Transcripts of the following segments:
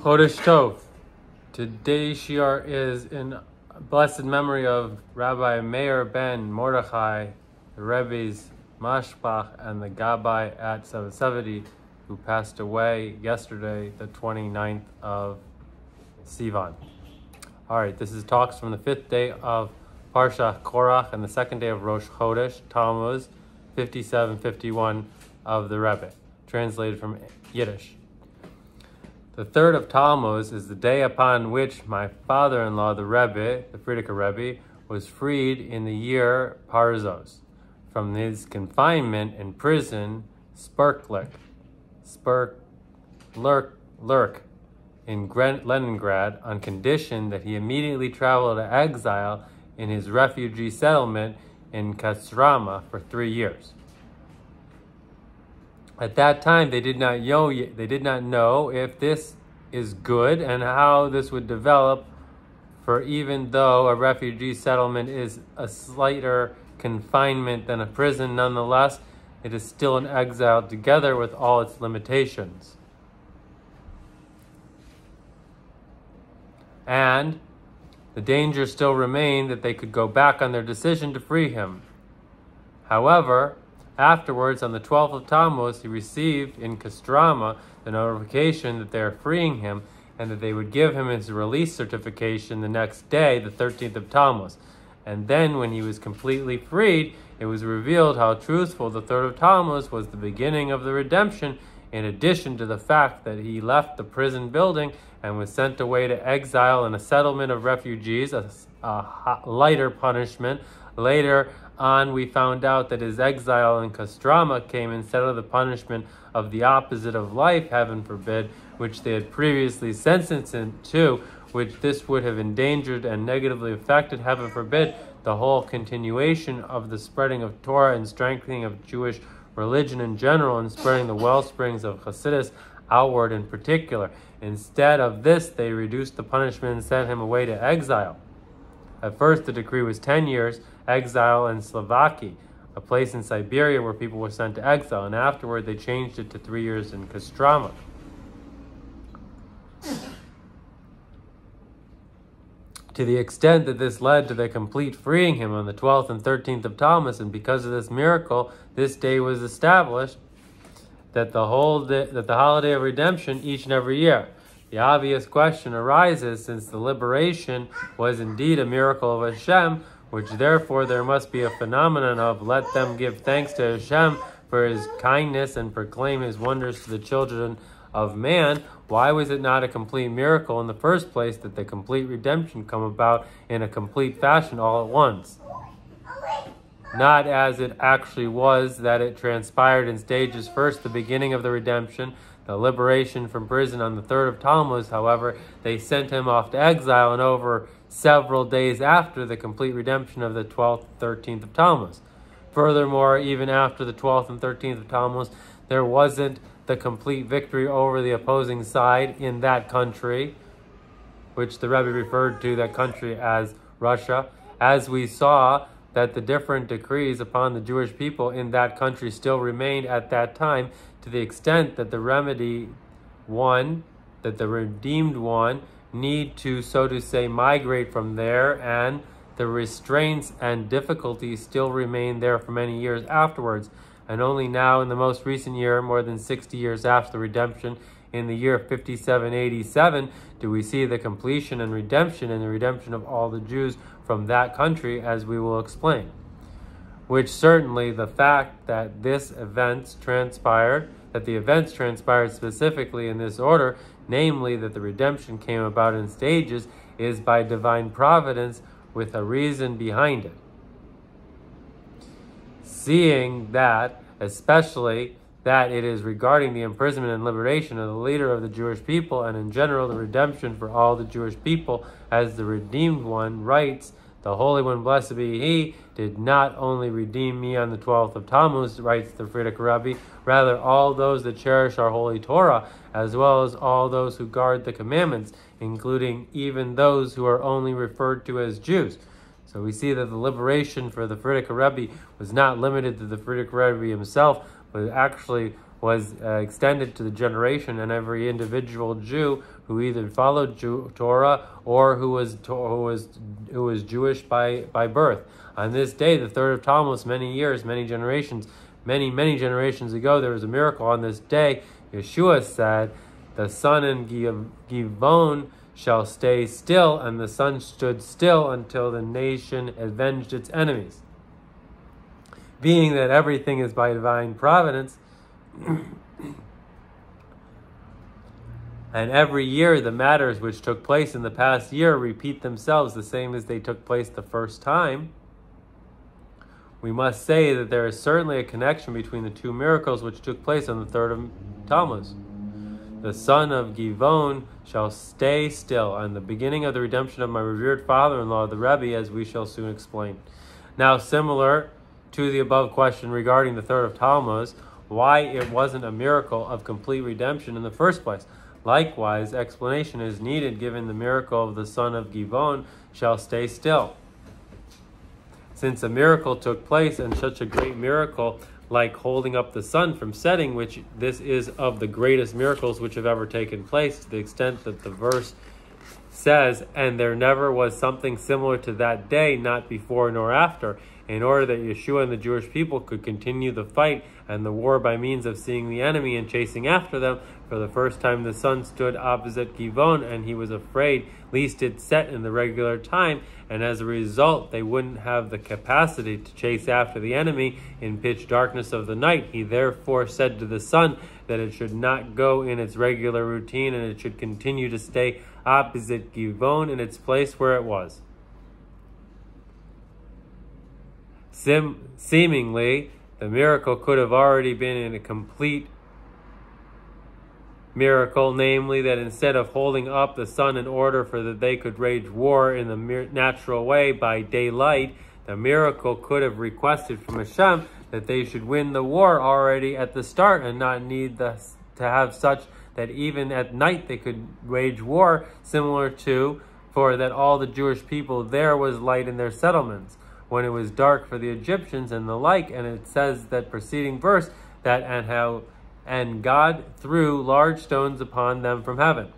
Chodesh Tov. Today's shiur is in blessed memory of Rabbi Meir ben Mordechai, the Rebbe's Mashpach, and the Gabbai at 770, who passed away yesterday, the 29th of Sivan. All right, this is talks from the fifth day of Parsha Korach and the second day of Rosh Chodesh, Tammuz, 5751 of the Rebbe, translated from Yiddish. The third of Tammuz is the day upon which my father-in-law, the Rebbe, the Frierdiker Rebbe, was freed in the year Parzos from his confinement in prison Spurklik, Spurk, Lurk, Lurk in Leningrad on condition that he immediately travel to exile in his refugee settlement in Kostroma for three years. At that time, they did not know, they did not know if this is good and how this would develop. For even though a refugee settlement is a slighter confinement than a prison, nonetheless, it is still an exile together with all its limitations. And the danger still remained that they could go back on their decision to free him. However, Afterwards, on the 12th of Tammuz, he received in Kostroma the notification that they are freeing him and that they would give him his release certification the next day, the 13th of Tammuz. And then, when he was completely freed, it was revealed how truthful the 3rd of Tammuz was the beginning of the redemption, in addition to the fact that he left the prison building and was sent away to exile in a settlement of refugees, a, a lighter punishment. Later, on, we found out that his exile in Kostroma came instead of the punishment of the opposite of life, heaven forbid, which they had previously sentenced him to, which this would have endangered and negatively affected, heaven forbid, the whole continuation of the spreading of Torah and strengthening of Jewish religion in general and spreading the well springs of Hasidus outward in particular. Instead of this, they reduced the punishment and sent him away to exile. At first, the decree was 10 years, exile in Solovki, a place in Siberia where people were sent to exile, and afterward they changed it to three years in Kostroma. to the extent that this led to the complete freeing him on the 12th and 13th of Tammuz, and because of this miracle, this day was established that the whole day, that the holiday of redemption each and every year. The obvious question arises since the liberation was indeed a miracle of Hashem, which therefore there must be a phenomenon of let them give thanks to Hashem for his kindness and proclaim his wonders to the children of man. Why was it not a complete miracle in the first place that the complete redemption come about in a complete fashion all at once? Not as it actually was that it transpired in stages. First, the beginning of the redemption, the liberation from prison on the third of Tammuz, however, they sent him off to exile and over several days after the complete redemption of the 12th, 13th of Tammuz. Furthermore, even after the 12th and 13th of Tammuz, there wasn't the complete victory over the opposing side in that country, which the Rebbe referred to that country as Russia, as we saw that the different decrees upon the Jewish people in that country still remained at that time to the extent that the remedy one, that the redeemed one, need to, so to say, migrate from there, and the restraints and difficulties still remain there for many years afterwards. And only now, in the most recent year, more than 60 years after the redemption, in the year 5787, do we see the completion and redemption and the redemption of all the Jews from that country, as we will explain. Which certainly the fact that this events transpired, that the events transpired specifically in this order, namely that the redemption came about in stages, is by divine providence with a reason behind it. Seeing that, especially that it is regarding the imprisonment and liberation of the leader of the Jewish people and in general the redemption for all the Jewish people, as the redeemed one writes, the Holy One, blessed be He, did not only redeem me on the 12th of Tammuz, writes the Frierdiker Rebbe, rather all those that cherish our holy Torah, as well as all those who guard the commandments, including even those who are only referred to as Jews. So we see that the liberation for the Frierdiker Rebbe was not limited to the Frierdiker Rebbe himself, but actually was uh, extended to the generation and every individual Jew who either followed Jew, Torah or who was who was who was Jewish by by birth. On this day, the third of Tammuz, many years, many generations, many many generations ago, there was a miracle. On this day, Yeshua said, "The sun in Givon shall stay still," and the sun stood still until the nation avenged its enemies. Being that everything is by divine providence. And every year, the matters which took place in the past year repeat themselves the same as they took place the first time. We must say that there is certainly a connection between the two miracles which took place on the third of Tammuz. The sun of Givon shall stay still, and the beginning of the redemption of my revered father-in-law, the Rebbe, as we shall soon explain. Now, similar to the above question regarding the third of Tammuz, why it wasn't a miracle of complete redemption in the first place. Likewise, explanation is needed given the miracle of the sun of Givon shall stay still. Since a miracle took place and such a great miracle like holding up the sun from setting, which this is of the greatest miracles which have ever taken place, to the extent that the verse says, and there never was something similar to that day, not before nor after, in order that Yeshua and the Jewish people could continue the fight and the war by means of seeing the enemy and chasing after them, for the first time the sun stood opposite Givon, and he was afraid lest it set in the regular time, and as a result they wouldn't have the capacity to chase after the enemy in pitch darkness of the night. He therefore said to the sun that it should not go in its regular routine, and it should continue to stay opposite Givon in its place where it was. Sim seemingly, the miracle could have already been in a complete miracle, namely that instead of holding up the sun in order for that they could wage war in the natural way by daylight, the miracle could have requested from Hashem that they should win the war already at the start and not need the, to have such that even at night they could wage war, similar to for that all the Jewish people there was light in their settlements, when it was dark for the Egyptians and the like. And it says that preceding verse that and how and God threw large stones upon them from heaven.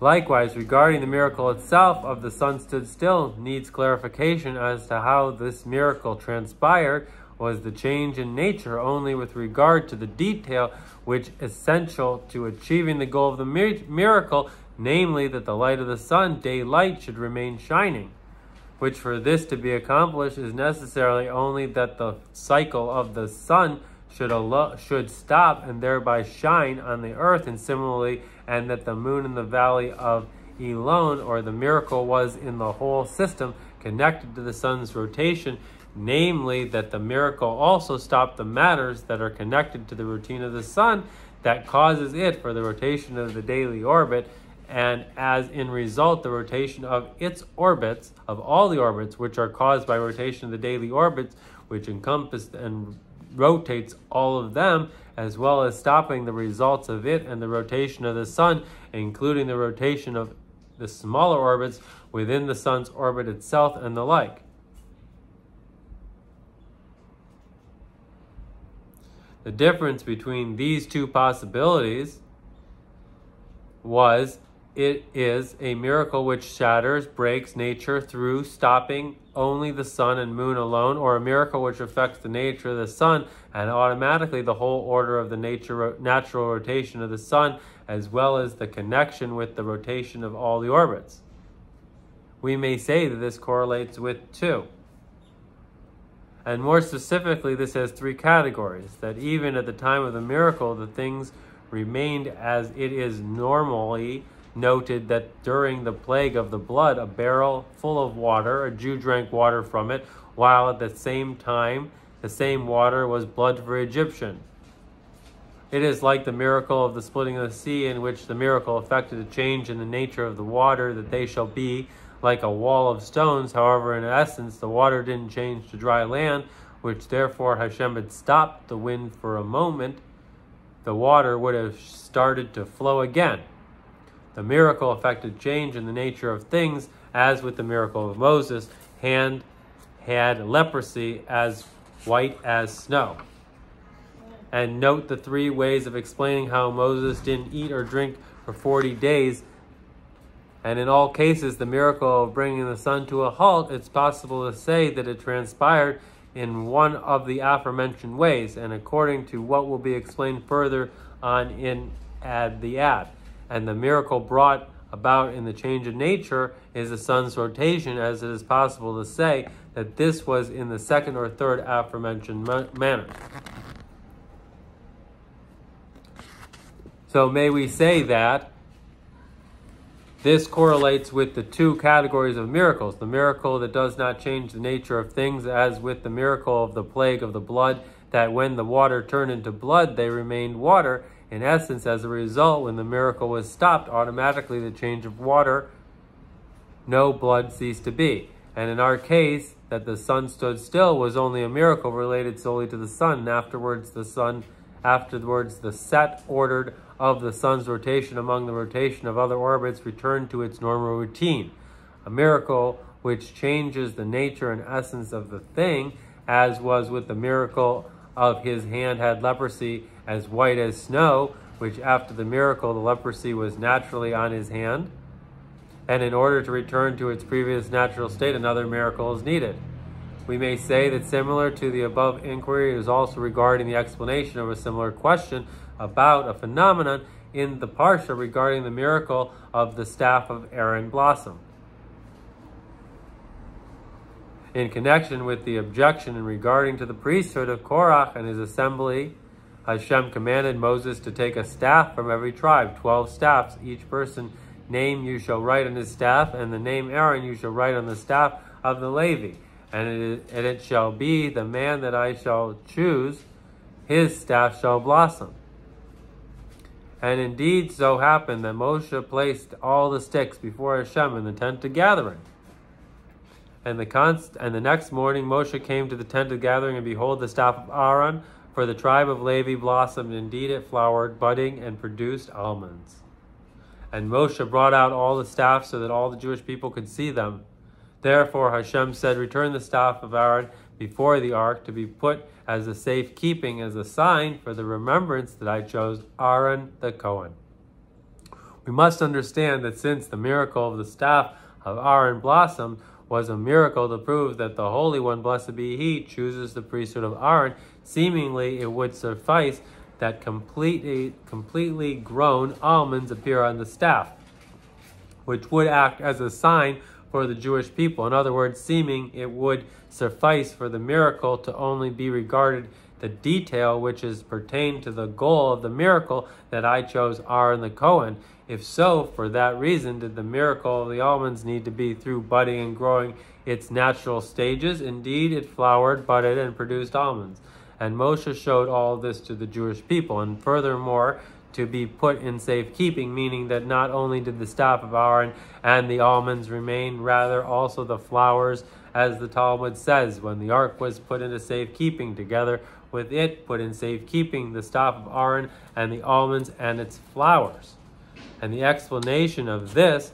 Likewise, regarding the miracle itself of the sun stood still needs clarification as to how this miracle transpired was the change in nature only with regard to the detail which essential to achieving the goal of the miracle, namely that the light of the sun, daylight, should remain shining which for this to be accomplished is necessarily only that the cycle of the sun should should stop and thereby shine on the earth, and similarly, and that the moon in the valley of Elon, or the miracle was in the whole system connected to the sun's rotation, namely that the miracle also stopped the matters that are connected to the routine of the sun that causes it for the rotation of the daily orbit and as in result the rotation of its orbits, of all the orbits, which are caused by rotation of the daily orbits, which encompass and rotates all of them, as well as stopping the results of it and the rotation of the sun, including the rotation of the smaller orbits within the sun's orbit itself and the like. The difference between these two possibilities was it is a miracle which shatters, breaks nature through stopping only the sun and moon alone, or a miracle which affects the nature of the sun and automatically the whole order of the nature, natural rotation of the sun, as well as the connection with the rotation of all the orbits. We may say that this correlates with two. And more specifically, this has three categories that even at the time of the miracle, the things remained as it is normally noted that during the plague of the blood, a barrel full of water, a Jew drank water from it, while at the same time the same water was blood for Egyptian. It is like the miracle of the splitting of the sea, in which the miracle effected a change in the nature of the water, that they shall be like a wall of stones. However, in essence, the water didn't change to dry land, which therefore Hashem had stopped the wind for a moment. The water would have started to flow again. The miracle effected change in the nature of things, as with the miracle of Moses, hand had leprosy as white as snow. and note the three ways of explaining how Moses didn't eat or drink for 40 days. And in all cases, the miracle of bringing the sun to a halt, it's possible to say that it transpired in one of the aforementioned ways, and according to what will be explained further on in ad the ad. And the miracle brought about in the change of nature is the sun's rotation, as it is possible to say that this was in the second or third aforementioned manner. So may we say that this correlates with the two categories of miracles the miracle that does not change the nature of things, as with the miracle of the plague of the blood, that when the water turned into blood, they remained water. In essence, as a result, when the miracle was stopped, automatically the change of water, no blood ceased to be. And in our case, that the sun stood still was only a miracle related solely to the sun. And afterwards, the sun, afterwards, the set ordered of the sun's rotation among the rotation of other orbits returned to its normal routine. A miracle which changes the nature and essence of the thing, as was with the miracle of his hand had leprosy as white as snow, which after the miracle the leprosy was naturally on his hand. And in order to return to its previous natural state, another miracle is needed. We may say that similar to the above inquiry is also regarding the explanation of a similar question about a phenomenon in the Parsha regarding the miracle of the staff of Aaron blossom. In connection with the objection in regarding to the priesthood of Korach and his assembly, Hashem commanded Moses to take a staff from every tribe, twelve staffs, each person name you shall write on his staff, and the name Aaron you shall write on the staff of the Levi. And it, and it shall be the man that I shall choose, his staff shall blossom. And indeed so happened that Moshe placed all the sticks before Hashem in the tent of gathering. And the, and the next morning Moshe came to the tent of gathering, and behold, the staff of Aaron, for the tribe of Levi blossomed. Indeed, it flowered, budding, and produced almonds. And Moshe brought out all the staffs so that all the Jewish people could see them. Therefore Hashem said, Return the staff of Aaron before the ark to be put as a safekeeping, as a sign for the remembrance that I chose Aaron the Cohen. We must understand that since the miracle of the staff of Aaron blossomed was a miracle to prove that the Holy One, blessed be He, chooses the priesthood of Aaron, seemingly it would suffice that completely, completely grown almonds appear on the staff, which would act as a sign for the Jewish people. In other words, seeming it would suffice for the miracle to only be regarded the detail which is pertained to the goal of the miracle that I chose Aaron the Cohen. If so, for that reason, did the miracle of the almonds need to be through budding and growing its natural stages? Indeed, it flowered, budded, and produced almonds. And Moshe showed all this to the Jewish people. And furthermore, to be put in safekeeping, meaning that not only did the staff of Aaron and the almonds remain, rather also the flowers, as the Talmud says, when the ark was put into safekeeping, together with it put in safekeeping the staff of Aaron and the almonds and its flowers. And the explanation of this,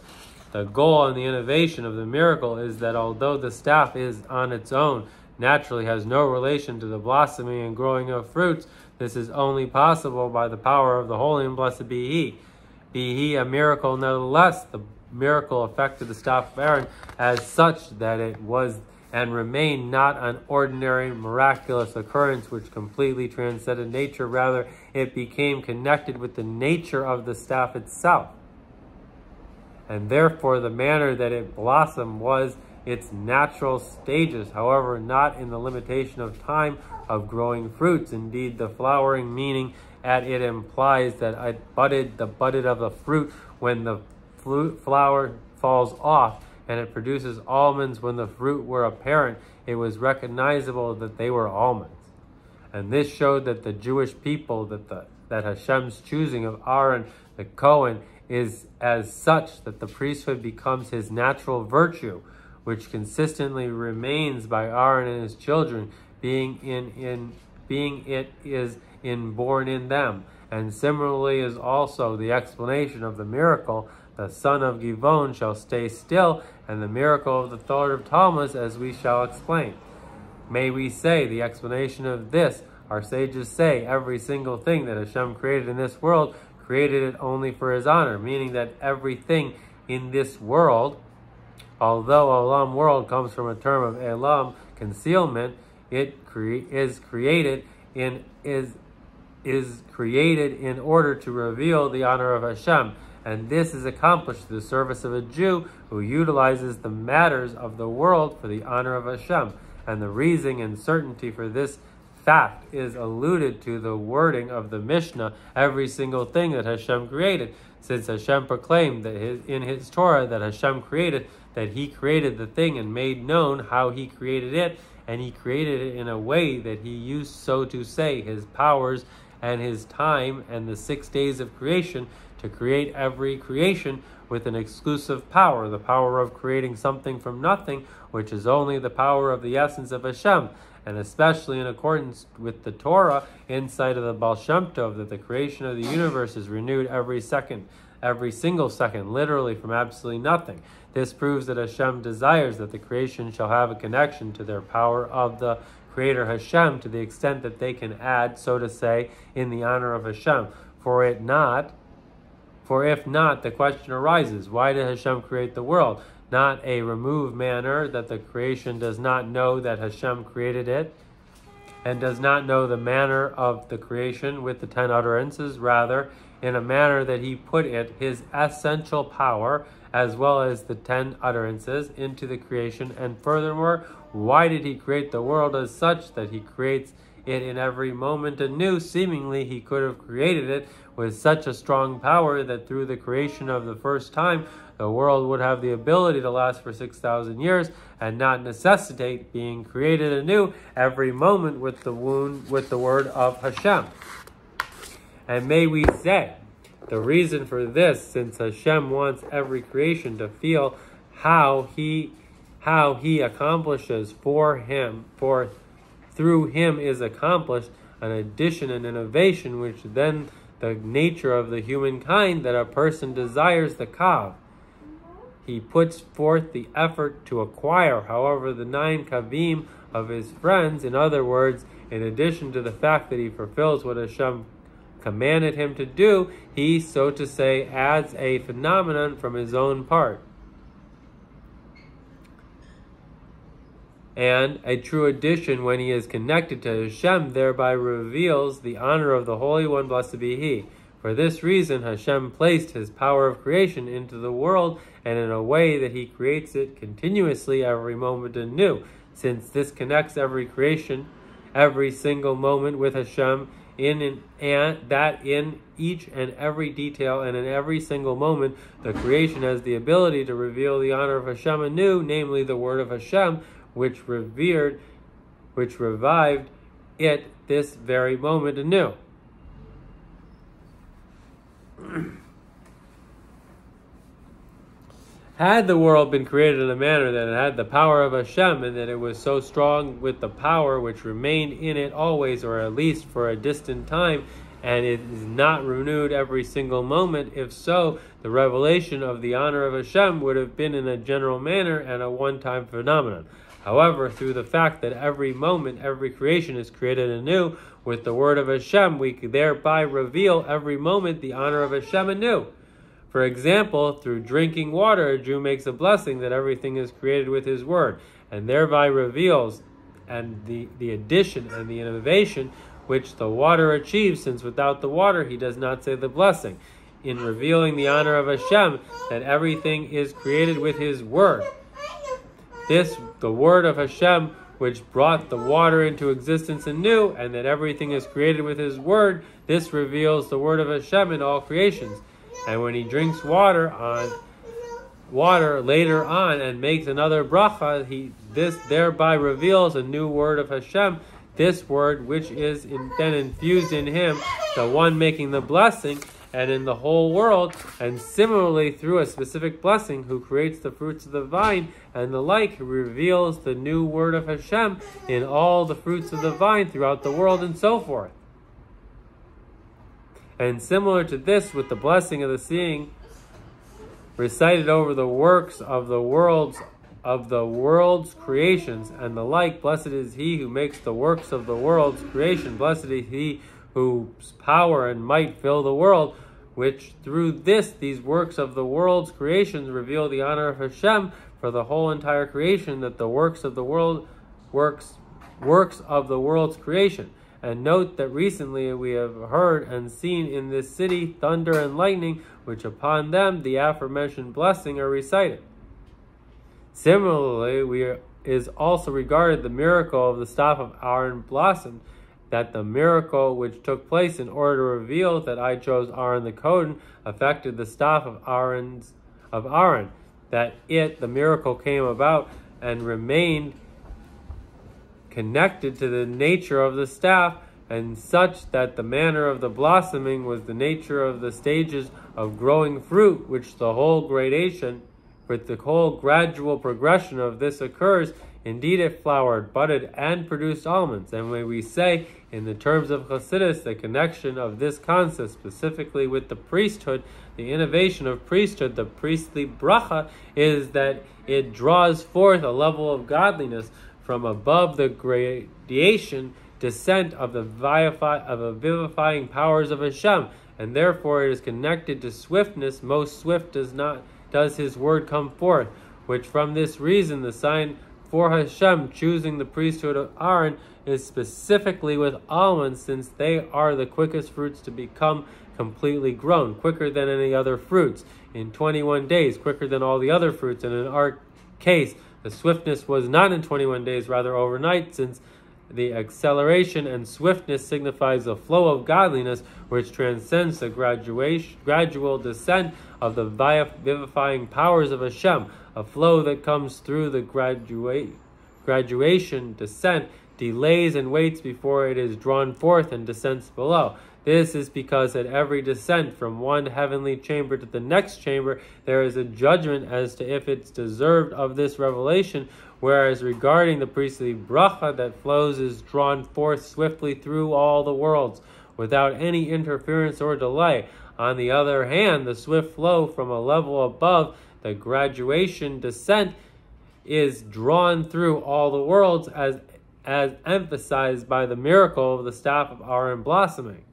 the goal and the innovation of the miracle, is that although the staff is on its own, naturally has no relation to the blossoming and growing of fruits, this is only possible by the power of the Holy and Blessed be He. Be He a miracle nevertheless. The miracle affected the staff of Aaron as such that it was and remained not an ordinary miraculous occurrence which completely transcended nature. Rather, it became connected with the nature of the staff itself. And therefore, the manner that it blossomed was its natural stages, however, not in the limitation of time of growing fruits. Indeed, the flowering meaning at it implies that it budded the budded of the fruit when the flower falls off and it produces almonds when the fruit were apparent. It was recognizable that they were almonds. And this showed that the Jewish people, that the that Hashem's choosing of Aaron the Cohen is as such that the priesthood becomes his natural virtue which consistently remains by Aaron and his children, being in, in being it is inborn in them. And similarly is also the explanation of the miracle, the sun of Givon shall stay still, and the miracle of the thought of Tammuz, as we shall explain. May we say the explanation of this our sages say every single thing that Hashem created in this world created it only for his honor, meaning that everything in this world, although Olam world comes from a term of Elam, concealment, it cre- is created in is is created in order to reveal the honor of Hashem. And this is accomplished through the service of a Jew who utilizes the matters of the world for the honor of Hashem. And the reason and certainty for this fact is alluded to the wording of the Mishnah, every single thing that Hashem created. Since Hashem proclaimed that his, in his Torah that Hashem created, that he created the thing and made known how he created it, and he created it in a way that he used, so to say, his powers and his time and the six days of creation to create every creation with an exclusive power, the power of creating something from nothing, which is only the power of the essence of Hashem, and especially in accordance with the Torah, inside of the Baal Shem Tov, that the creation of the universe is renewed every second, every single second, literally from absolutely nothing. This proves that Hashem desires that the creation shall have a connection to their power of the Creator Hashem to the extent that they can add, so to say, in the honor of Hashem. For it not, for if not, the question arises, why did Hashem create the world? Not a removed manner that the creation does not know that Hashem created it, and does not know the manner of the creation with the ten utterances, rather, in a manner that he put it, his essential power, as well as the ten utterances, into the creation. And furthermore, why did he create the world as such that he creates it in every moment anew? Seemingly, he could have created it with such a strong power that through the creation of the first time, the world would have the ability to last for 6,000 years and not necessitate being created anew every moment with the wound, with the word of Hashem. And may we say, the reason for this, since Hashem wants every creation to feel how he how he accomplishes for him, for through him is accomplished an addition and innovation, which then the nature of the humankind that a person desires the kav. He puts forth the effort to acquire, however, the nine kavim of his friends. In other words, in addition to the fact that he fulfills what Hashem commanded him to do, he, so to say, adds a phenomenon from his own part. and a true addition when he is connected to Hashem thereby reveals the honor of the Holy One, blessed be He. For this reason, Hashem placed His power of creation into the world, and in a way that He creates it continuously every moment anew, since this connects every creation, every single moment with Hashem, in and, that in each and every detail and in every single moment, the creation has the ability to reveal the honor of Hashem anew, namely the word of Hashem, which revered, which revived it this very moment anew. had the world been created in a manner that it had the power of Hashem and that it was so strong with the power which remained in it always, or at least for a distant time, and it is not renewed every single moment, if so, the revelation of the honor of Hashem would have been in a general manner and a one time phenomenon. However, through the fact that every moment, every creation is created anew with the word of Hashem, we thereby reveal every moment the honor of Hashem anew. For example, through drinking water, a Jew makes a blessing that everything is created with his word, and thereby reveals and the, the addition and the innovation which the water achieves, since without the water he does not say the blessing. In revealing the honor of Hashem, that everything is created with his word. This, the word of Hashem, which brought the water into existence anew, and that everything is created with his word, this reveals the word of Hashem in all creations. And when he drinks water on water later on and makes another bracha, he this thereby reveals a new word of Hashem. This word, which is in, then infused in him, the one making the blessing, and in the whole world, and similarly through a specific blessing, who creates the fruits of the vine and the like, reveals the new word of Hashem in all the fruits of the vine throughout the world, and so forth. And similar to this, with the blessing of the seeing recited over the works of the worlds of the world's creations, and the like. Blessed is he who makes the works of the world's creation. Blessed is he whose power and might fill the world, which through this, these works of the world's creations, reveal the honor of Hashem for the whole entire creation, that the works of the world works works of the world's creation. And note that recently we have heard and seen in this city thunder and lightning, which upon them the aforementioned blessing are recited. Similarly, we are, is also regarded the miracle of the staff of Aaron blossomed, that the miracle which took place in order to reveal that I chose Aaron the Kohen affected the staff of Aaron's of Aaron, that it, the miracle, came about and remained connected to the nature of the staff, and such that the manner of the blossoming was the nature of the stages of growing fruit, which the whole gradation with the whole gradual progression of this occurs, indeed it flowered, budded, and produced almonds. And when we say, in the terms of Chassidus, the connection of this concept specifically with the priesthood, the innovation of priesthood, the priestly bracha, is that it draws forth a level of godliness from above the gradation descent of the, vivify, of vivifying powers of Hashem, and therefore it is connected to swiftness. Most swift does not does his word come forth, which from this reason the sign for Hashem choosing the priesthood of Aaron is specifically with almonds, since they are the quickest fruits to become completely grown, quicker than any other fruits, in 21 days, quicker than all the other fruits. And in our case, the swiftness was not in 21 days, rather overnight, since the acceleration and swiftness signifies the flow of godliness which transcends the gradual descent of the vivifying powers of Hashem, a flow that comes through the gradua- graduation, descent, delays and waits before it is drawn forth and descends below. This is because at every descent from one heavenly chamber to the next chamber, there is a judgment as to if it's deserved of this revelation, whereas regarding the priestly bracha that flows is drawn forth swiftly through all the worlds, without any interference or delay. On the other hand, the swift flow from a level above, the graduation descent, is drawn through all the worlds as as emphasized by the miracle of the staff of Aaron blossoming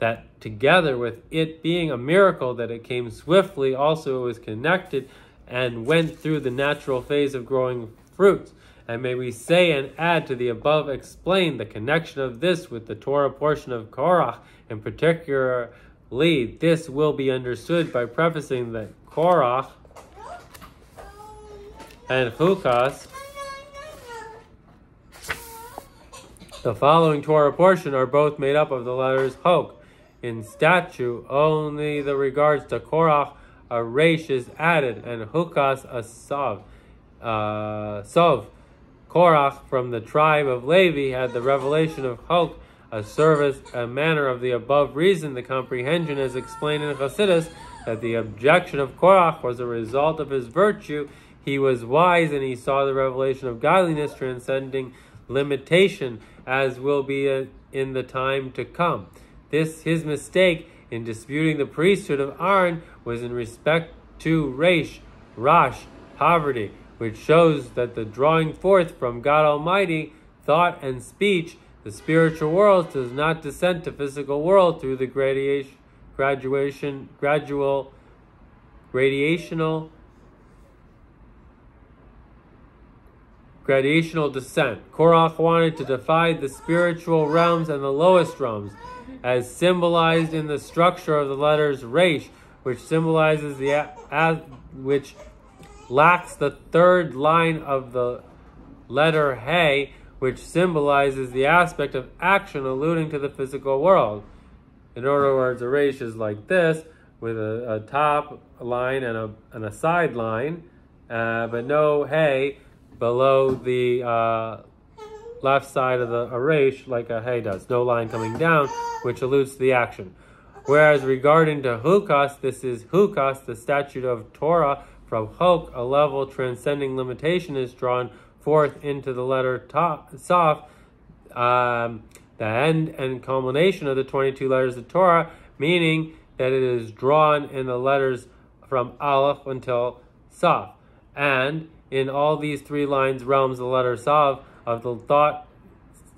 that together with it being a miracle that it came swiftly, also it was connected and went through the natural phase of growing fruits. And may we say and add to the above explained the connection of this with the Torah portion of Korach, in particularly, this will be understood by prefacing that Korach and Chukas, the following Torah portion, are both made up of the letters Hok, in statue, only the regards to Korach, a resh is added, and Hukas, a sav. Uh, Sov, Korach from the tribe of Levi had the revelation of Hok, a service, a manner of the above reason. The comprehension is explained in Chassidus that the objection of Korach was a result of his virtue. He was wise and he saw the revelation of godliness transcending limitation, as will be uh, in the time to come. This his mistake in disputing the priesthood of Aaron was in respect to Resh, Rash, poverty, which shows that the drawing forth from God Almighty, thought and speech, the spiritual world does not descend to physical world through the gradation, graduation, gradual, gradational, gradational descent. Korach wanted to defy the spiritual realms and the lowest realms as symbolized in the structure of the letters resh, which symbolizes the as, which lacks the third line of the letter hey, which symbolizes the aspect of action alluding to the physical world. In other words, a resh is like this, with a, a top line and a, and a side line, uh, but no hey below the uh, left side of the resh like a hey does. No line coming down, which alludes to the action. Whereas regarding to hukas, this is hukas, the statute of Torah from hok, a level transcending limitation is drawn forth into the letter ta, saf, um, the end and culmination of the 22 letters of Torah, meaning that it is drawn in the letters from aleph until saf. And in all these three lines, realms, the letter Sav of the thought,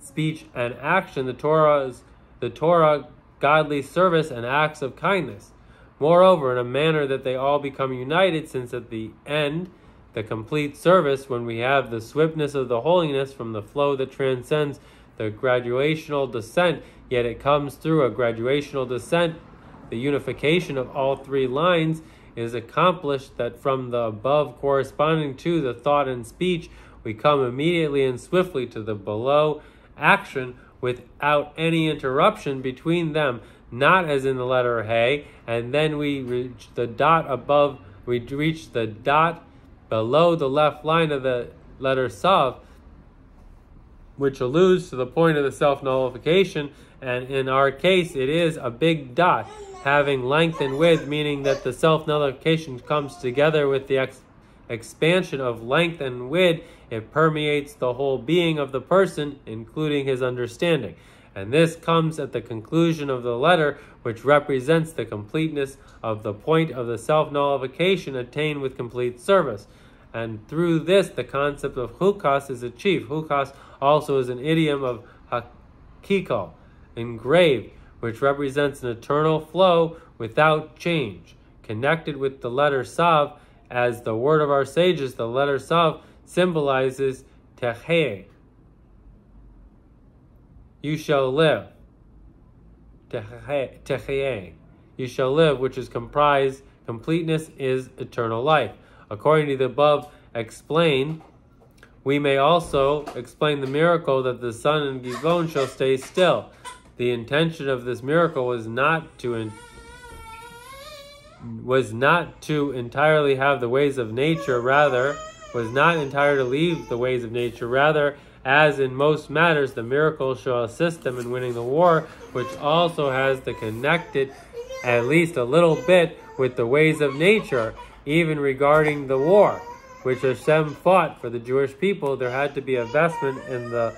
speech, and action, the Torah's the Torah godly service and acts of kindness. Moreover, in a manner that they all become united, since at the end, the complete service, when we have the swiftness of the holiness from the flow that transcends the graduational descent, yet it comes through a graduational descent, the unification of all three lines is accomplished that from the above corresponding to the thought and speech, we come immediately and swiftly to the below action without any interruption between them, not as in the letter Hey, and then we reach the dot above, we reach the dot below the left line of the letter Sav, which alludes to the point of the self nullification, and in our case, it is a big dot having length and width, meaning that the self nullification comes together with the ex expansion of length and width, it permeates the whole being of the person, including his understanding. And this comes at the conclusion of the letter, which represents the completeness of the point of the self nullification attained with complete service. And through this, the concept of hukas is achieved. Hukas also is an idiom of hakiko, engraved, which represents an eternal flow without change, connected with the letter sav as the word of our sages, the letter Sav symbolizes Tehei. You shall live. Tehei. You shall live, which is comprised, completeness is eternal life. According to the above explained, we may also explain the miracle that the sun in Givon shall stay still. The intention of this miracle was not to was not to entirely have the ways of nature, rather, was not entirely to leave the ways of nature, rather, as in most matters, the miracle shall assist them in winning the war, which also has to connect it at least a little bit with the ways of nature, even regarding the war, which Hashem fought for the Jewish people, there had to be a vestment in the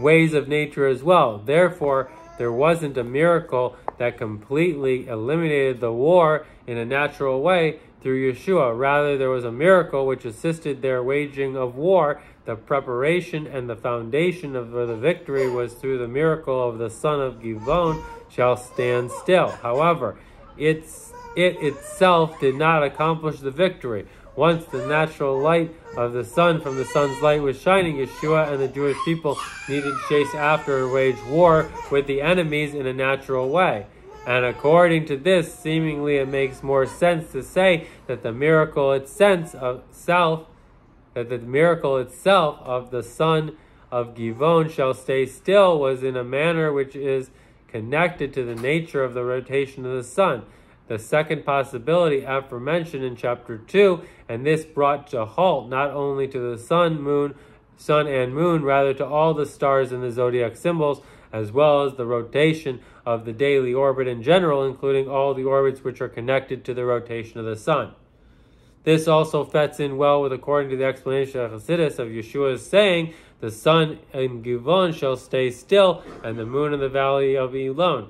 ways of nature as well. Therefore, there wasn't a miracle that completely eliminated the war in a natural way through Yeshua. Rather, there was a miracle which assisted their waging of war. The preparation and the foundation of the victory was through the miracle of the sun of Givon shall stand still. However, it's, it itself did not accomplish the victory. Once the natural light of the sun from the sun's light was shining, Yeshua and the Jewish people needed to chase after and wage war with the enemies in a natural way. And according to this, seemingly it makes more sense to say that the miracle itself, that the miracle itself of the sun of Givon shall stay still was in a manner which is connected to the nature of the rotation of the sun. The second possibility aforementioned in chapter 2, and this brought to halt not only to the sun, moon, sun and moon, rather to all the stars in the zodiac symbols, as well as the rotation of the daily orbit in general, including all the orbits which are connected to the rotation of the sun. This also fits in well with according to the explanation of Hasidus of Yeshua's saying, the sun in Givon shall stay still, and the moon in the valley of Elon.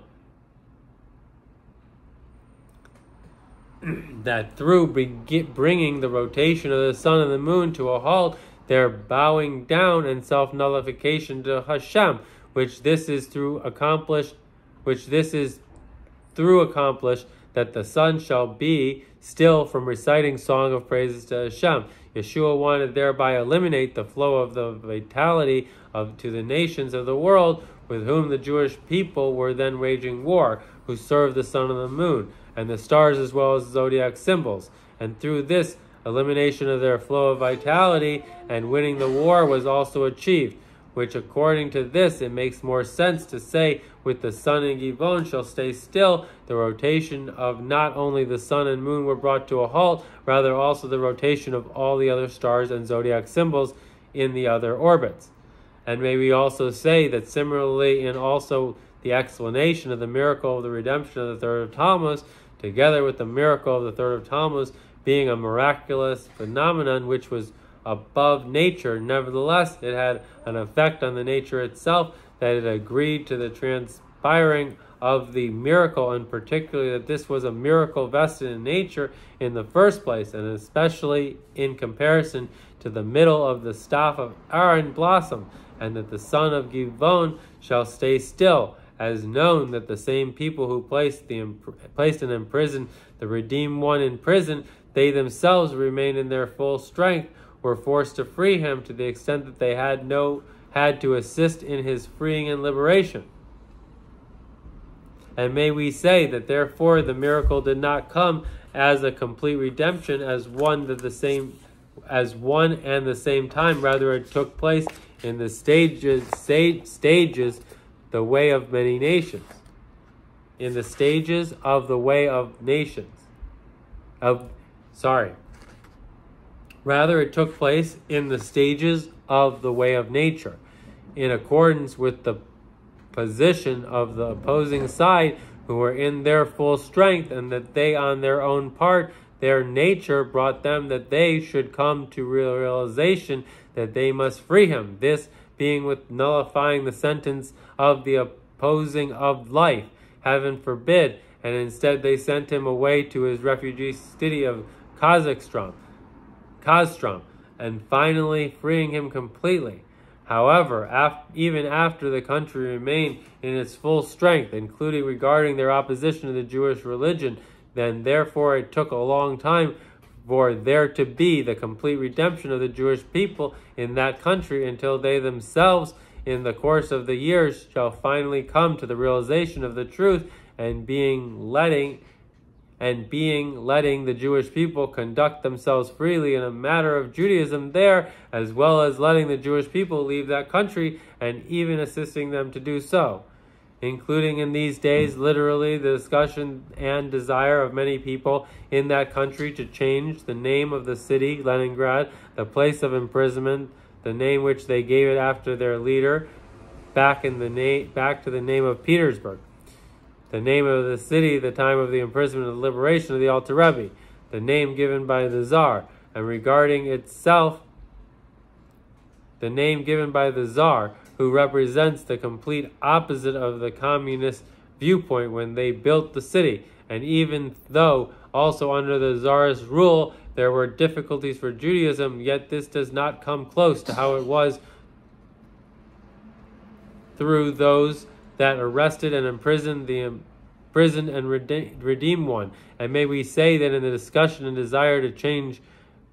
that through bringing the rotation of the sun and the moon to a halt, they're bowing down and self-nullification to Hashem, which this is through accomplished, which this is through accomplished that the sun shall be still from reciting song of praises to Hashem. Yeshua wanted thereby eliminate the flow of the vitality of to the nations of the world with whom the Jewish people were then waging war, who served the sun and the moon and the stars as well as zodiac symbols. And through this, elimination of their flow of vitality and winning the war was also achieved, which according to this, it makes more sense to say with the sun and Givon shall stay still, the rotation of not only the sun and moon were brought to a halt, rather also the rotation of all the other stars and zodiac symbols in the other orbits. And may we also say that similarly in also the explanation of the miracle of the redemption of the third of Tammuz, together with the miracle of the third of Tammuz being a miraculous phenomenon which was above nature. Nevertheless, it had an effect on the nature itself that it agreed to the transpiring of the miracle, and particularly that this was a miracle vested in nature in the first place, and especially in comparison to the middle of the staff of Aaron blossom, and that the sun of Givon shall stay still, as known that the same people who placed, the, placed and imprisoned the redeemed one in prison, they themselves remain in their full strength, were forced to free him to the extent that they had no had to assist in his freeing and liberation. And may we say that therefore the miracle did not come as a complete redemption as one that the same as one and the same time. Rather it took place in the stages stage, stages the way of many nations. In the stages of the way of nations. Of sorry rather it took place in the stages of the way of nature in accordance with the position of the opposing side who were in their full strength, and that they on their own part, their nature brought them that they should come to realization that they must free him. This being with nullifying the sentence of the opposing of life, heaven forbid, and instead they sent him away to his refugee city of Kazakhstan, Kostroma, and finally freeing him completely. However, even after the country remained in its full strength, including regarding their opposition to the Jewish religion, then therefore it took a long time for there to be the complete redemption of the Jewish people in that country until they themselves, in the course of the years, shall finally come to the realization of the truth and being letting and being letting the Jewish people conduct themselves freely in a matter of Judaism there, as well as letting the Jewish people leave that country and even assisting them to do so. Including in these days, literally, the discussion and desire of many people in that country to change the name of the city, Leningrad, the place of imprisonment, the name which they gave it after their leader, back in the name back to the name of Petersburg the name of the city, the time of the imprisonment and liberation of the Alter Rebbe, the name given by the Tsar, and regarding itself, the name given by the Tsar, who represents the complete opposite of the communist viewpoint when they built the city. And even though also under the Tsarist rule there were difficulties for Judaism, yet this does not come close to how it was through those that arrested and imprisoned the imprisoned and redeemed one. And may we say that in the discussion and desire to change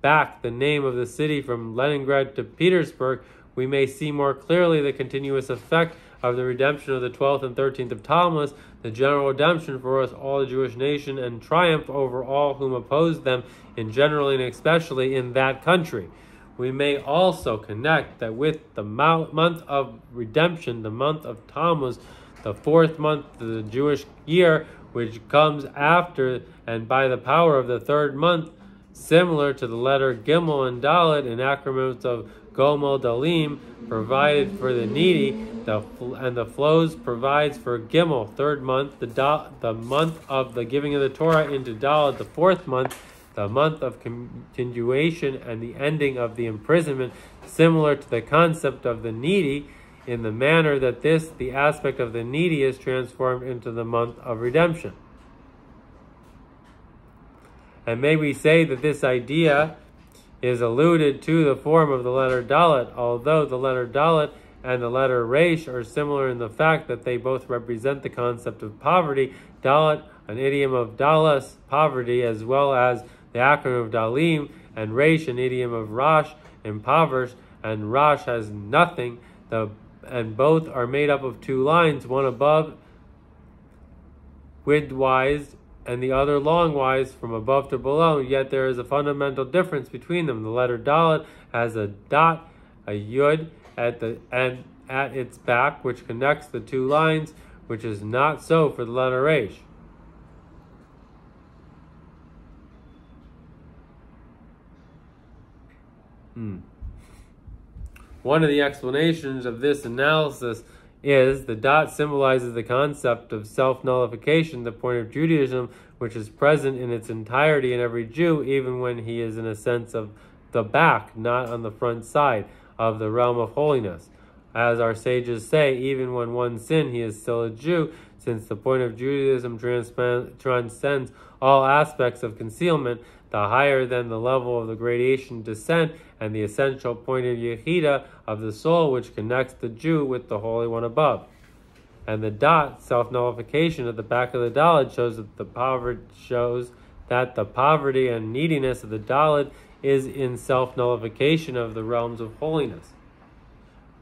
back the name of the city from Leningrad to Petersburg, we may see more clearly the continuous effect of the redemption of the 12th and 13th of Tammuz, the general redemption for us all the Jewish nation, and triumph over all whom opposed them, in generally and especially in that country. We may also connect that with the month of redemption, the month of Tammuz, the fourth month of the Jewish year, which comes after and by the power of the third month, similar to the letter Gimel and Dalet in acronyms of Gomel Dalim, provided for the needy, the and the flows provides for Gimel, third month, the, da, the month of the giving of the Torah into Dalet, the fourth month, the month of continuation and the ending of the imprisonment, similar to the concept of the needy, in the manner that this, the aspect of the needy, is transformed into the month of redemption. And may we say that this idea is alluded to the form of the letter Dalet, although the letter Dalet and the letter Resh are similar in the fact that they both represent the concept of poverty. Dalet, an idiom of Dalas, poverty, as well as the acronym of Dalim, and Resh, an idiom of Rosh, impoverished, and Rosh has nothing, the, and both are made up of two lines, one above widthwise and the other longwise from above to below, yet there is a fundamental difference between them. The letter Dalet has a dot, a yud, at the and at its back, which connects the two lines, which is not so for the letter Resh. Hmm. One of the explanations of this analysis is the dot symbolizes the concept of self-nullification, the point of Judaism, which is present in its entirety in every Jew, even when he is in a sense of the back, not on the front side of the realm of holiness. As our sages say, even when one sin, he is still a Jew, since the point of Judaism transcends all aspects of concealment, the higher than the level of the gradation descent and the essential point of Yechida of the soul which connects the Jew with the Holy One above. And the dot, self-nullification at the back of the Dalet shows that the poverty shows that the poverty and neediness of the Dalet is in self-nullification of the realms of holiness,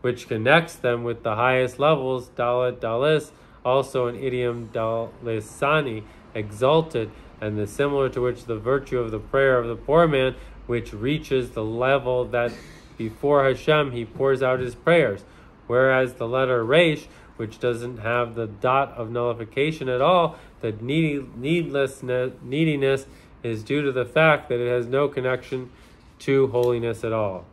which connects them with the highest levels, Dalet Dalis, also an idiom Dalisani, exalted, and the similar to which the virtue of the prayer of the poor man, which reaches the level that before Hashem he pours out his prayers, whereas the letter Resh, which doesn't have the dot of nullification at all, the needy, needlessness, neediness is due to the fact that it has no connection to holiness at all.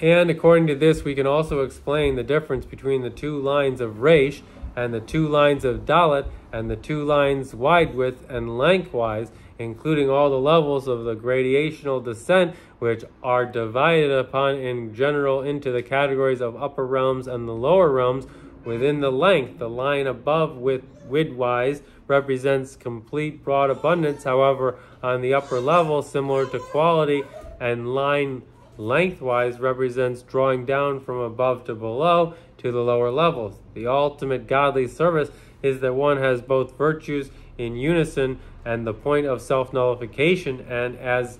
And according to this, we can also explain the difference between the two lines of Resh and the two lines of Dalet and the two lines wide width and lengthwise, including all the levels of the gradational descent, which are divided upon in general into the categories of upper realms and the lower realms. Within the length, the line above with widthwise represents complete broad abundance. However, on the upper level, similar to quality and line lengthwise represents drawing down from above to below to the lower levels. The ultimate godly service is that one has both virtues in unison and the point of self nullification, and as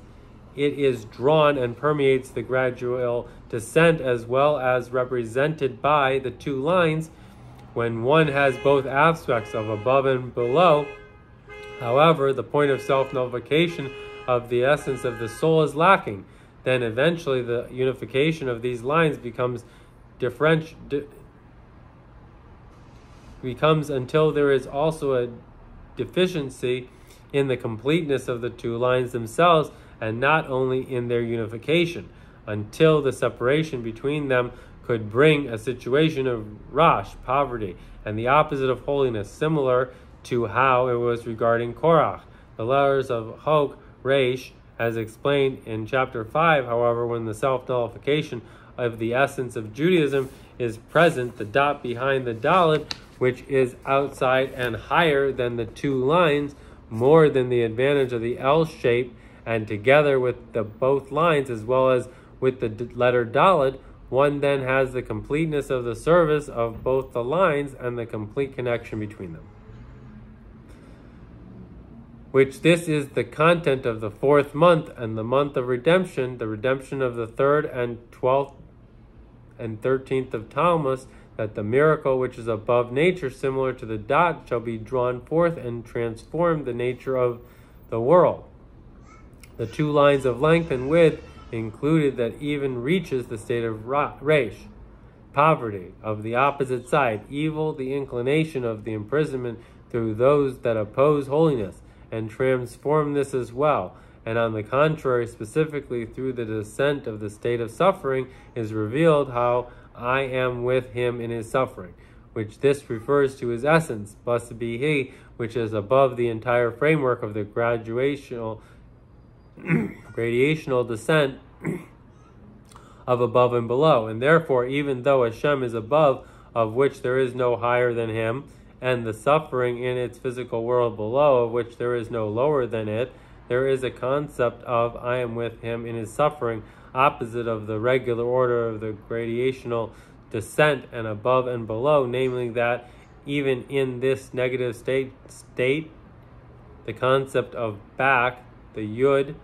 it is drawn and permeates the gradual descent as well as represented by the two lines, when one has both aspects of above and below. However, the point of self nullification of the essence of the soul is lacking then eventually the unification of these lines becomes different di becomes until there is also a deficiency in the completeness of the two lines themselves and not only in their unification until the separation between them could bring a situation of rash poverty and the opposite of holiness similar to how it was regarding korach the letters of hok resh as explained in chapter 5, however, when the self nullification of the essence of Judaism is present, the dot behind the Dalet, which is outside and higher than the two lines, more than the advantage of the L shape, and together with the both lines as well as with the letter Dalet, one then has the completeness of the service of both the lines and the complete connection between them which this is the content of the fourth month and the month of redemption, the redemption of the third and twelfth and thirteenth of Tammuz, that the miracle which is above nature, similar to the dot, shall be drawn forth and transform the nature of the world. The two lines of length and width included that even reaches the state of Resh, poverty, of the opposite side, evil, the inclination of the imprisonment through those that oppose holiness and transform this as well. And on the contrary, specifically through the descent of the state of suffering, is revealed how I am with him in his suffering, which this refers to his essence, blessed be he, which is above the entire framework of the graduational, gradational descent of above and below. And therefore, even though Hashem is above, of which there is no higher than him, and the suffering in its physical world below, of which there is no lower than it, there is a concept of I am with him in his suffering, opposite of the regular order of the gradational descent and above and below, namely that even in this negative state, state the concept of back, the yud,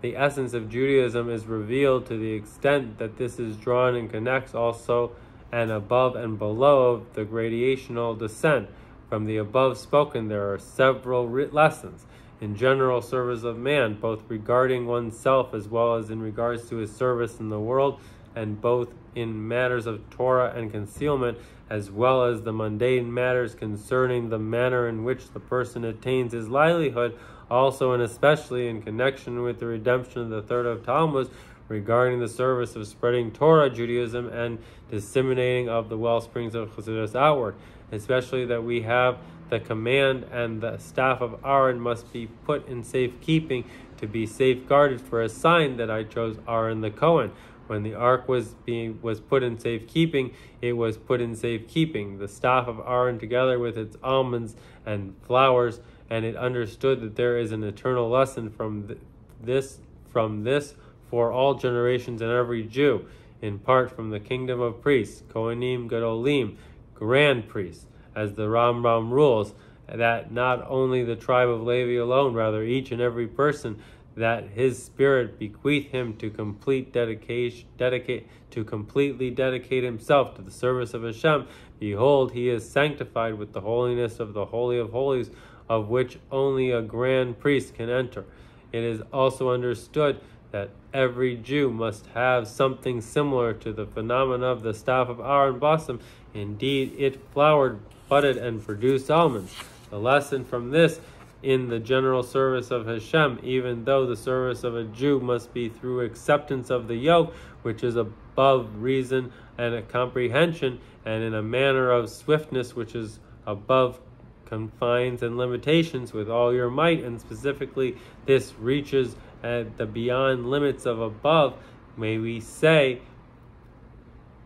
the essence of Judaism is revealed to the extent that this is drawn and connects also and above and below the gradational descent. From the above spoken, there are several lessons in general service of man, both regarding oneself as well as in regards to his service in the world, and both in matters of Torah and concealment, as well as the mundane matters concerning the manner in which the person attains his livelihood, also and especially in connection with the redemption of the third of Tammuz, regarding the service of spreading Torah, Judaism, and disseminating of the well springs of Chassidus outward, especially that we have the command and the staff of Aaron must be put in safekeeping to be safeguarded for a sign that I chose Aaron the Cohen. When the ark was being was put in safekeeping, it was put in safekeeping. The staff of Aaron together with its almonds and flowers, and it understood that there is an eternal lesson from this from this for all generations and every Jew, in part from the kingdom of priests, Kohanim Gadolim, grand priests, as the Rambam rules, that not only the tribe of Levi alone, rather each and every person, that his spirit bequeath him to complete dedication, dedicate to completely dedicate himself to the service of Hashem. Behold, he is sanctified with the holiness of the holy of holies, of which only a grand priest can enter. It is also understood that every Jew must have something similar to the phenomena of the staff of Aaron blossom. Indeed, it flowered, budded, and produced almonds. The lesson from this in the general service of Hashem, even though the service of a Jew must be through acceptance of the yoke, which is above reason and a comprehension, and in a manner of swiftness which is above confines and limitations with all your might, and specifically this reaches at the beyond limits of above, may we say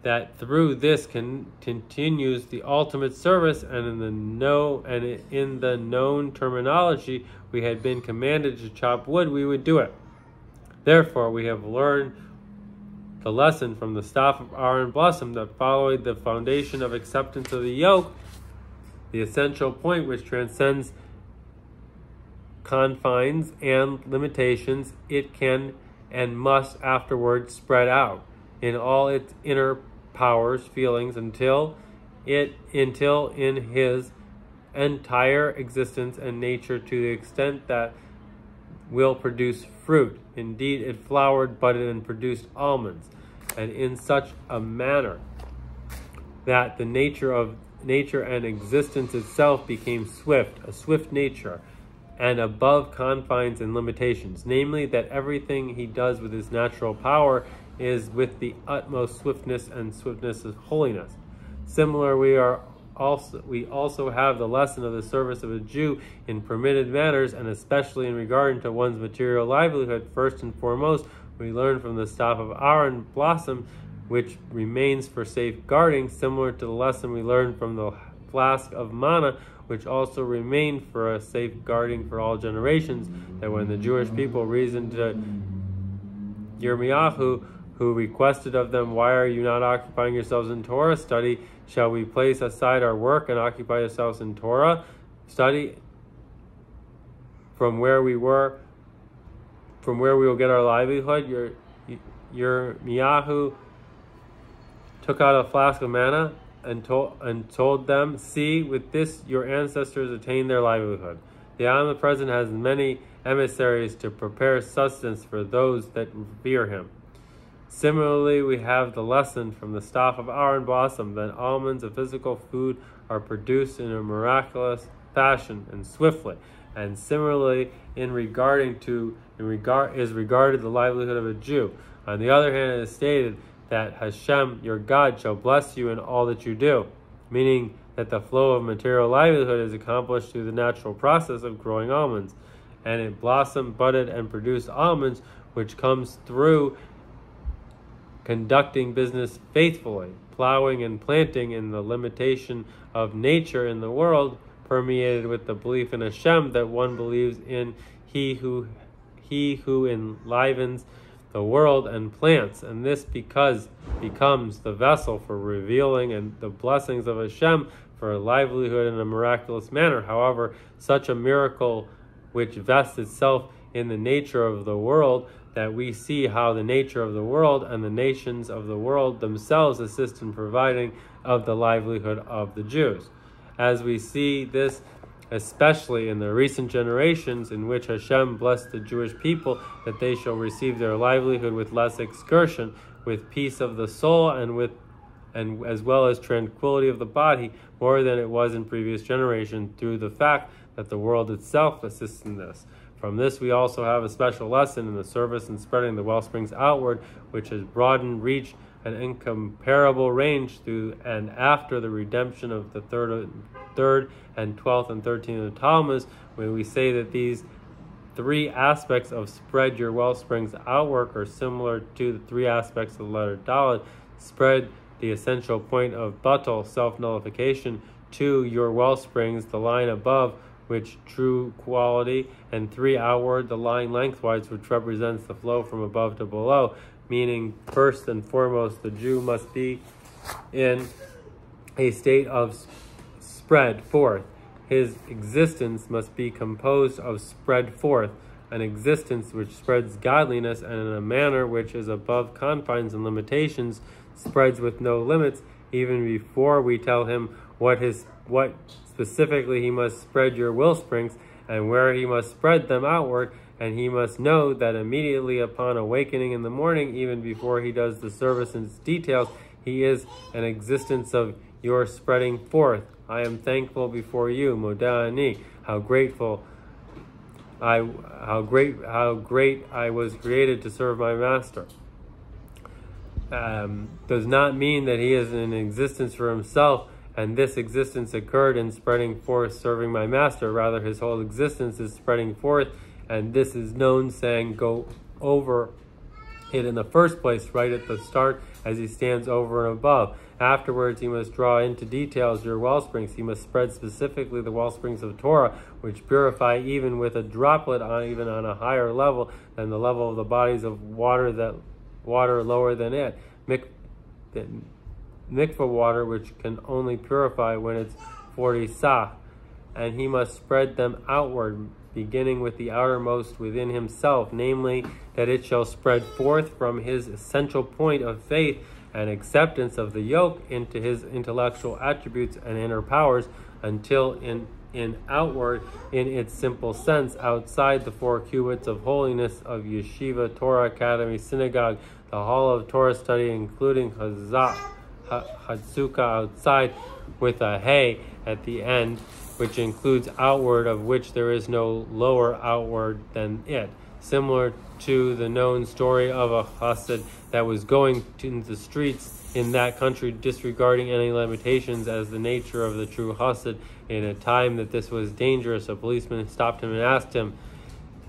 that through this can, continues the ultimate service and in the know and in the known terminology we had been commanded to chop wood we would do it. Therefore we have learned the lesson from the staff of Aaron blossom that following the foundation of acceptance of the yoke the essential point which transcends confines and limitations it can and must afterwards spread out in all its inner powers, feelings until it until in his entire existence and nature to the extent that will produce fruit. Indeed, it flowered, budded, and produced almonds, and in such a manner that the nature of nature and existence itself became swift, a swift nature, and above confines and limitations, namely that everything he does with his natural power is with the utmost swiftness and swiftness of holiness. Similar, we are also we also have the lesson of the service of a Jew in permitted manners, and especially in regard to one's material livelihood. First and foremost, we learn from the staff of Aaron blossom, which remains for safeguarding, similar to the lesson we learned from the flask of manna, which also remained for a safeguarding for all generations. That when the Jewish people reasoned to Yirmiyahu, who requested of them, Why are you not occupying yourselves in Torah study? Shall we place aside our work and occupy ourselves in Torah study? From where we were, from where we will get our livelihood, your, your took out a flask of manna and told, and told them, See, with this your ancestors attained their livelihood. The omnipresent has many emissaries to prepare sustenance for those that revere him. Similarly, we have the lesson from the staff of Aaron blossom that almonds of physical food are produced in a miraculous fashion and swiftly. And similarly, in regarding to in regard is regarded the livelihood of a Jew. On the other hand, it is stated that Hashem, your God, shall bless you in all that you do, meaning that the flow of material livelihood is accomplished through the natural process of growing almonds, and it blossomed, budded, and produced almonds, which comes through conducting business faithfully, plowing and planting in the limitation of nature in the world, permeated with the belief in Hashem that one believes in He who He who enlivens the world and plants, and this because becomes the vessel for revealing and the blessings of Hashem for a livelihood in a miraculous manner. However, such a miracle which vests itself in the nature of the world that we see how the nature of the world and the nations of the world themselves assist in providing of the livelihood of the Jews. As we see this, especially in the recent generations in which Hashem blessed the Jewish people, that they shall receive their livelihood with less excursion, with peace of the soul, and with and as well as tranquility of the body, more than it was in previous generations, through the fact that the world itself assists in this. From this, we also have a special lesson in the service and spreading the well springs outward, which has broadened reach an incomparable range through and after the redemption of the third, third and twelfth and thirteenth of Tammuz, when we say that these three aspects of spread your well springs outward are similar to the three aspects of the letter Dalet. Spread the essential point of batel, self-nullification, to your well springs, the line above, which true quality, and three outward, the line lengthwise, which represents the flow from above to below, meaning first and foremost, the Jew must be in a state of spread forth. His existence must be composed of spread forth, an existence which spreads godliness and in a manner which is above confines and limitations, spreads with no limits, even before we tell him what his what specifically he must spread your will springs and where he must spread them outward and he must know that immediately upon awakening in the morning even before he does the service in its details he is an existence of your spreading forth. I am thankful before you modani. How grateful i how great how great i was created to serve my master. Um, does not mean that he is in existence for himself and this existence occurred in spreading forth serving my master. Rather, his whole existence is spreading forth, and this is known saying go over it in the first place, right at the start, as he stands over and above. Afterwards, he must draw into details your well springs. He must spread specifically the well springs of Torah, which purify even with a droplet on even on a higher level than the level of the bodies of water that water lower than it. Mik, mikvah water, which can only purify when it's 40 sah, and he must spread them outward, beginning with the outermost within himself, namely, that it shall spread forth from his essential point of faith and acceptance of the yoke into his intellectual attributes and inner powers until in in outward in its simple sense outside the four cubits of holiness of yeshiva torah academy synagogue the hall of torah study including hazak Hatsuka outside with a hay at the end, which includes outward, of which there is no lower outward than it. Similar to the known story of a chassid that was going in the streets in that country, disregarding any limitations as the nature of the true chassid. In a time that this was dangerous, a policeman stopped him and asked him,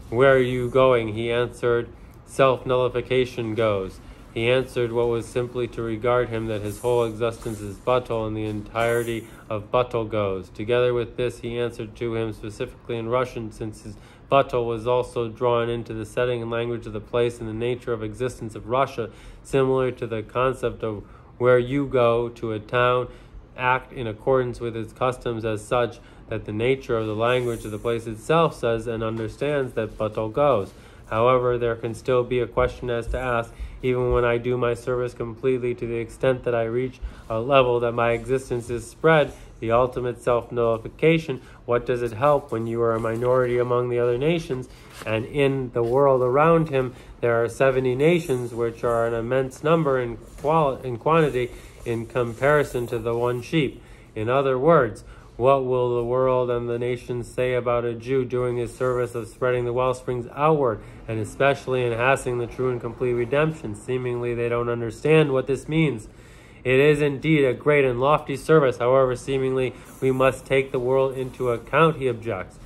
Where are you going? He answered, Self nullification goes. He answered what was simply to regard him that his whole existence is batel and the entirety of batel goes. Together with this, he answered to him specifically in Russian, since his batel was also drawn into the setting and language of the place and the nature of existence of Russia, similar to the concept of where you go to a town, act in accordance with its customs as such that the nature of the language of the place itself says and understands that batel goes. However, there can still be a question as to ask even when I do my service completely to the extent that I reach a level that my existence is spread, the ultimate self nullification, what does it help when you are a minority among the other nations? And in the world around him, there are 70 nations, which are an immense number in, quali- in quantity in comparison to the one sheep. In other words, what will the world and the nations say about a Jew doing his service of spreading the well springs outward, and especially in hastening the true and complete redemption? Seemingly, they don't understand what this means. It is indeed a great and lofty service, however, seemingly we must take the world into account, he objects.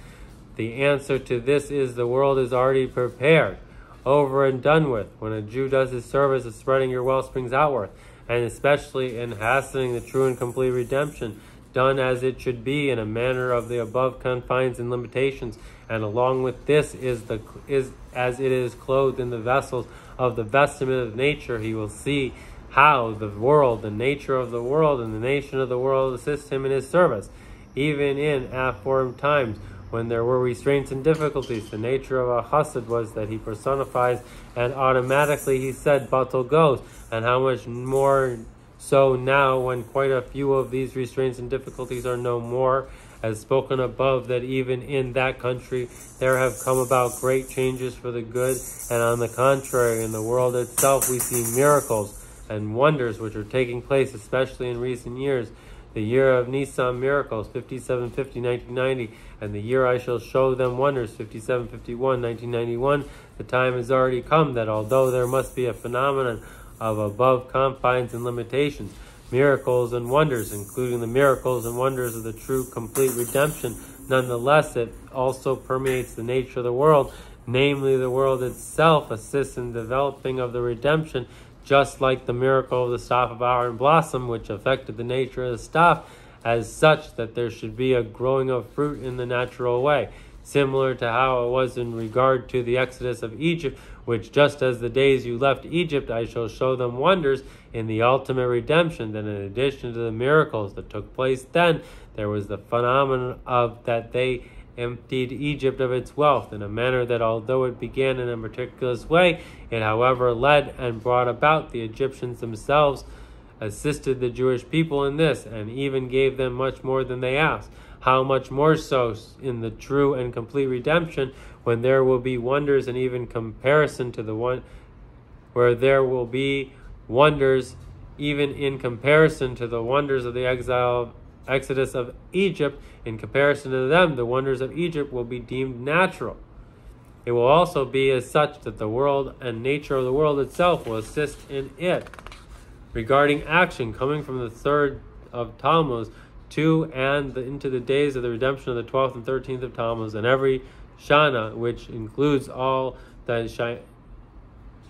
The answer to this is the world is already prepared, over and done with, when a Jew does his service of spreading your well springs outward, and especially in hastening the true and complete redemption done as it should be in a manner of the above confines and limitations, and along with this is the is as it is clothed in the vessels of the vestment of nature, he will see how the world, the nature of the world, and the nation of the world assist him in his service, even in aformed times when there were restraints and difficulties. The nature of a chassid was that he personifies, and automatically he said, batel goes, and how much more so now, when quite a few of these restraints and difficulties are no more, as spoken above, that even in that country there have come about great changes for the good, and on the contrary, in the world itself we see miracles and wonders which are taking place, especially in recent years. The year of Nisan miracles, 5750, 1990, and the year I shall show them wonders, 5751, 1991. The time has already come that although there must be a phenomenon of above confines and limitations, miracles and wonders, including the miracles and wonders of the true complete redemption. Nonetheless, it also permeates the nature of the world, namely the world itself assists in developing of the redemption, just like the miracle of the staff of Aaron blossom, which affected the nature of the staff as such that there should be a growing of fruit in the natural way, similar to how it was in regard to the exodus of Egypt, which just as the days you left Egypt, I shall show them wonders in the ultimate redemption. Then, in addition to the miracles that took place then, there was the phenomenon of that they emptied Egypt of its wealth in a manner that, although it began in a meticulous way, it, however, led and brought about the Egyptians themselves assisted the Jewish people in this, and even gave them much more than they asked how much more so in the true and complete redemption when there will be wonders and even comparison to the one where there will be wonders even in comparison to the wonders of the exile exodus of Egypt. In comparison to them the wonders of Egypt will be deemed natural. It will also be as such that the world and nature of the world itself will assist in it. Regarding action coming from the third of Tammuz's to and the, into the days of the redemption of the 12th and 13th of Tammuz, and every Shana, which includes all the Shina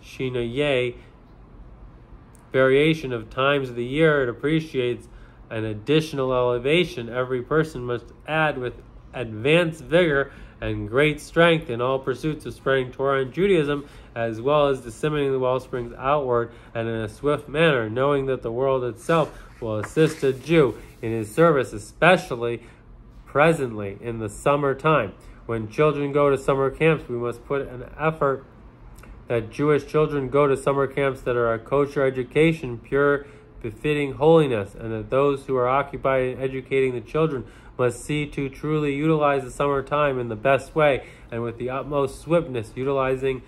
Shinayeh variation of times of the year, it appreciates an additional elevation. Every person must add with advanced vigor and great strength in all pursuits of spreading Torah and Judaism, as well as disseminating the wellsprings outward and in a swift manner, knowing that the world itself will assist a Jew in his service, especially presently in the summer time. When children go to summer camps, we must put an effort that Jewish children go to summer camps that are a kosher education, pure, befitting holiness, and that those who are occupied in educating the children must see to truly utilize the summer time in the best way and with the utmost swiftness, utilizing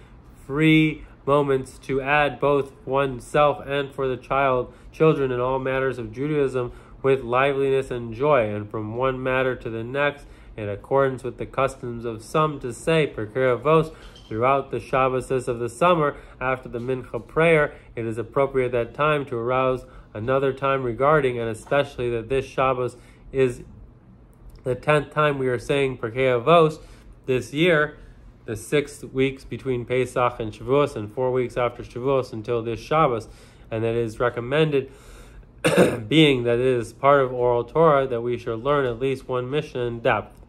free moments to add both oneself and for the child children in all matters of Judaism with liveliness and joy, and from one matter to the next, in accordance with the customs of some to say, Perkei throughout the Shabbases of the summer, after the Mincha prayer, it is appropriate that time to arouse another time regarding, and especially that this Shabbos is the tenth time we are saying Perkei Avos this year, the six weeks between Pesach and Shavuos, and four weeks after Shavuos until this Shabbos, and that it is recommended, being that it is part of oral Torah, that we should learn at least one Mishnah in depth.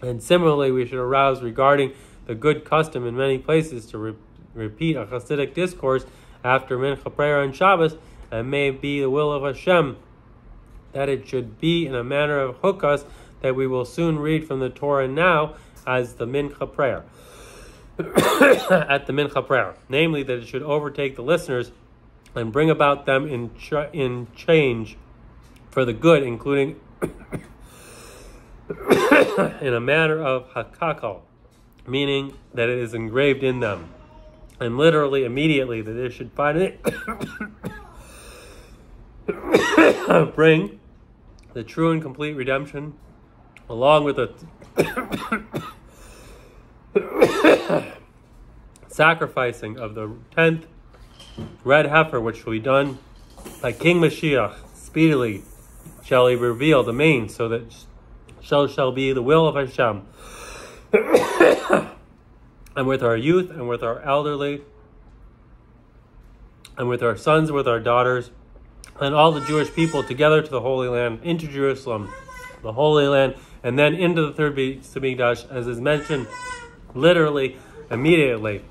And similarly, we should arouse regarding the good custom in many places to re- repeat a Hasidic discourse after Mincha prayer on Shabbos, and may be the will of Hashem that it should be in a manner of hukas that we will soon read from the Torah now as the Mincha prayer. At the Mincha prayer, namely that it should overtake the listeners and bring about them in ch- in change for the good, including in a manner of hakakal, meaning that it is engraved in them, and literally immediately that they should find it, bring the true and complete redemption along with the sacrificing of the tenth red heifer, which will be done by King Mashiach speedily, shall he reveal the main, so that so shall be the will of Hashem. and with our youth, and with our elderly, and with our sons, with our daughters, and all the Jewish people together to the Holy Land, into Jerusalem, the Holy Land and then into the third Mikdash, as is mentioned literally immediately.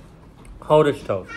Chodesh Tov.